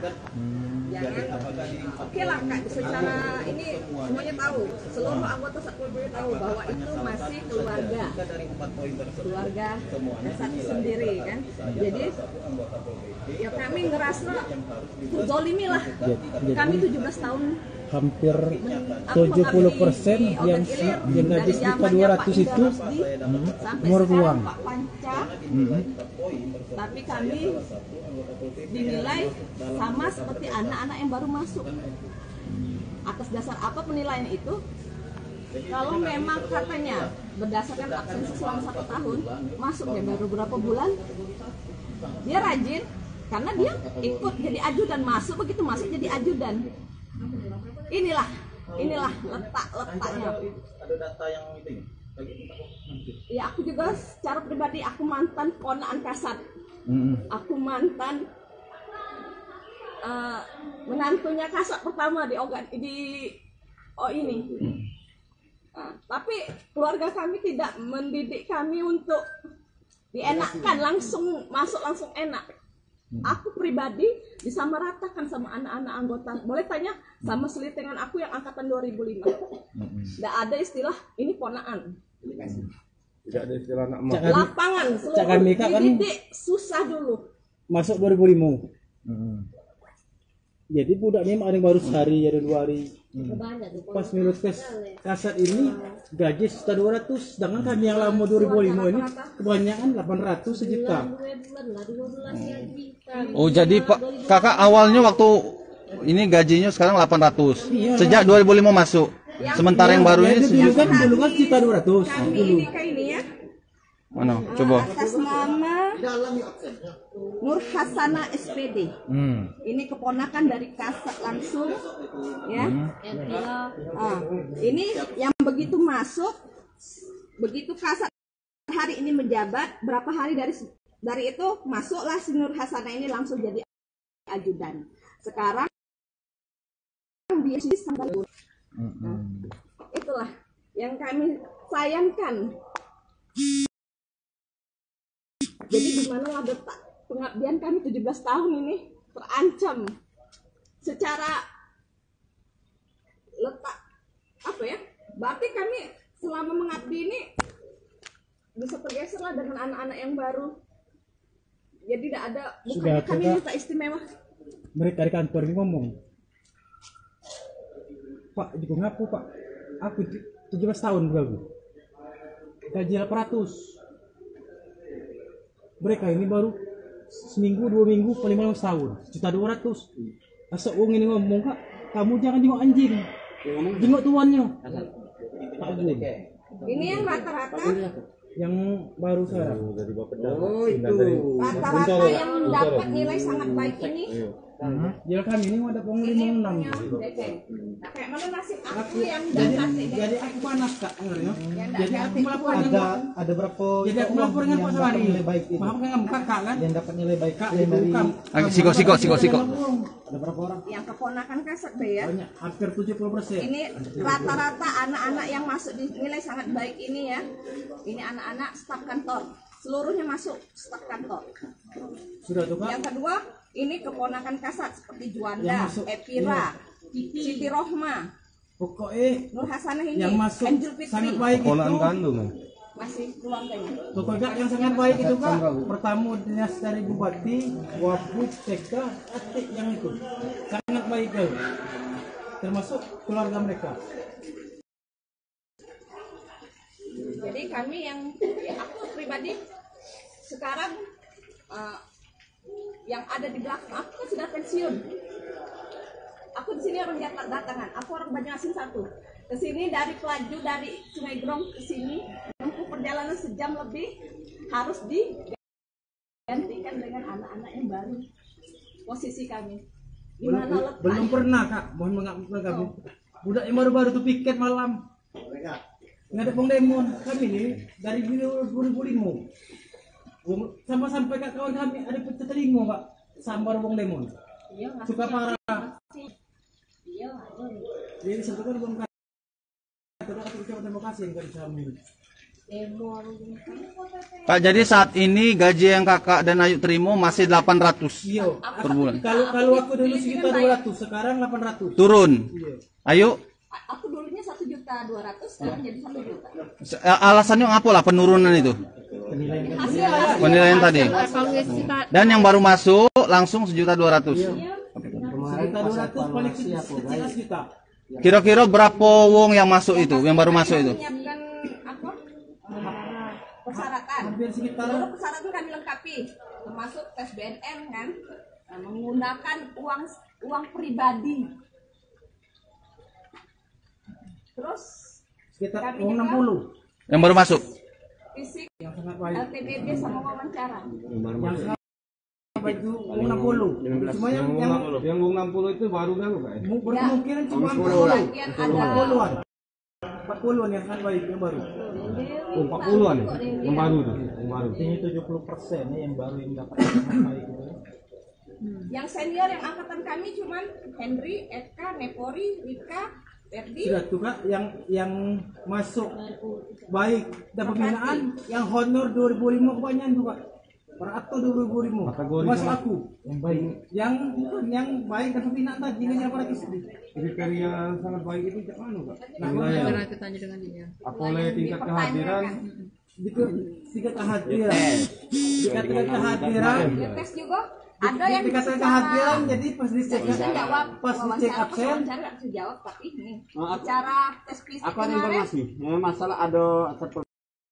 baik. Jangan, oke lah kak, secara ini semuanya tahu, seluruh anggota satpol pp tahu bahwa itu masih keluarga, keluarga sendiri kan. Jadi ya kami ngerasa terzolimi lah. Kami 17 tahun hampir Aku 70 persen yang yang kita zamannya 200 Pak itu sampai umur sekarang uang. Pak Panca Mhm. tapi kami dinilai sama seperti anak-anak yang baru masuk atas dasar apa penilaian itu kalau memang katanya berdasarkan absensi selama satu tahun masuk ya baru beberapa bulan dia rajin karena dia ikut jadi ajudan. Masuk begitu masuk jadi ajudan. Inilah inilah letak letaknya ada data yang itu ya? Ya aku juga secara pribadi aku mantan ponaan kasat Mhm. aku mantan eh, menantunya kasat pertama di ogan di oh ini. Nah, tapi keluarga kami tidak mendidik kami untuk dienakkan langsung masuk langsung enak. Aku pribadi disamaratakan sama anak-anak anggota. Boleh tanya sama selitengan aku yang angkatan 2005 tidak ada istilah ini ponaan. Tidak ada istilah anak lapangan Kak, kan- dididik susah dulu. Masuk 2005 Hmm. Jadi budak ini ada yang baru sehari ada dua hari banyak pas minut tes kasat ini gaji sejuta dua ratus sedangkan kami yang lama 2005 ini kebanyakan 800 sejuta Oh jadi pak kakak awalnya waktu ini gajinya sekarang 800 Iya. sejak 2005 masuk. Sementara yang baru ini dulu kan dulu kan sejuta dua ratus kami ini kayak ini ya mana? Coba. atas nama Nur Hasana SPD Hmm. ini keponakan dari kasat langsung ya. Ah, ini yang begitu masuk begitu kasat hari ini menjabat berapa hari dari dari itu masuklah si Nur Hasana ini langsung jadi ajudan. Sekarang dia sih sampai Nah, itulah yang kami sayangkan. Jadi di mana letak pengabdian kami 17 tahun ini terancam secara letak apa ya? Berarti kami selama mengabdi ini bisa tergeser lah dengan anak-anak yang baru. Jadi tidak ada bukannya Sudah, kami minta istimewa. Mereka di kantor ini ngomong Pak juga ngaku Pak. Aku tu- 17 tahun baru gaji 800 mereka ini baru seminggu dua minggu paling malam setahun. Juta dua ratus. Asal uang ini ngomong kak kamu jangan jenguk anjing. Jenguk tuannya. Agung ini yang rata-rata? Yang baru sekarang. Bapeda. Oh itu. rata-rata yang dapat nilai sangat baik ini. Jadi kami ini ada pengurus ini lima enam. DP. Kayak mana nasib aku yang jadi dapat jadi aku panas kak dengarnya jadi aku melapor Ada dengan ada berapa jadi aku melapor dengan Pak dapat nilai baik itu? maaf kan kakak kan? Yang dapat nilai baik kak yang dari bukan siko siko siko siko. ada berapa orang? yang keponakan kasat be ya. Banyak hampir 70 persen. Ini rata-rata anak-anak yang masuk di nilai sangat baik ini ya. Ini anak-anak staf kantor. Seluruhnya masuk staf kantor. Sudah tuh kak? Yang kedua ini keponakan kasat seperti Juanda, Epira, Siti Rohma, pokoknya Nur Hasanah ini, yang masuk Angel Fitri. sangat baik itu. Masih keluarganya. pokoknya yang sangat baik itu kak pertama dinas dari bupati wapuk TK atik yang itu. Sangat baik kak termasuk keluarga mereka. Jadi kami yang ya aku pribadi sekarang eh, yang ada di belakang aku kan sudah pensiun. Aku di sini orang dat- datangan. Aku orang Banjarmasin satu. Ke sini dari Pelaju dari Sungai Grong ke sini menempuh perjalanan sejam lebih harus digantikan dengan anak-anak yang baru. Posisi kami. Di belum, letaknya? belum pernah kak mohon mengampuni kami budak yang baru-baru tuh piket malam nggak ada pengdemon kami nih dari 2005 sama sampai kak kawan kami ada pecah telingo kak sambar wong demon Iya, suka parah Iya, ada. jadi sebetulnya belum kata kata ucapan terima kasih kan kami Pak, jadi saat ini gaji yang kakak dan Ayu terima masih 800 Iya. per bulan. Kalau kalau aku dulu sekitar 200, sekarang 800. Turun. Iya. Ayo, A- Aku dulunya satu juta dua ratus, sekarang jadi satu juta. se- eh, alasannya apa lah penurunan itu? Hasil hasil Penilaian tadi. Dan yang baru masuk langsung sejuta dua ratus. Sekitar 200 paling kecil kecil sejuta. Kira-kira berapa wong yang masuk itu, yang baru masuk itu? menyiapkan apa? Persyaratan. Hampir sekitar Seluruh persyaratan kami lengkapi, termasuk tes BNN kan, eh, menggunakan uang uang pribadi. Terus sekitar Kami uang juga- 60 Yang baru masuk. fisik, yang sangat baik. LTBB sama wawancara. Itu uang 60. Cuma yang yang Yang wong 60 itu baru kan Pak? mu- berkemungkinan cuma Bagian 40. ada 40-an. 40-an yang sangat baik yang baru. Oh, 40-an ya? Yang baru tuh, yang baru. Ini 70 persen yang baru yang dapat yang baik itu. yang senior yang angkatan kami cuman Henry, Eka, Nepori, Rika, Ferdi, Sudah tuh kak yang yang masuk baik dan pembinaan yang honor 2005 kebanyakan tuh kak. Per atau 2005. Kategori Masuk sama. aku. Yang baik. Yang yang baik dan pembinaan tadi dengan para kisah. Kriteria sangat baik itu cak mana Pak? Nah, kita tanya dengan dia. apa oleh tingkat kehadiran? Jika tingkat kehadiran, tingkat kehadiran, tes juga ada yang secara- kehadiran jadi pas dicek jawab pas dicek absen jawab tapi Oh, aku- secara tes fisik Aku ada informasi. Ya, masalah ada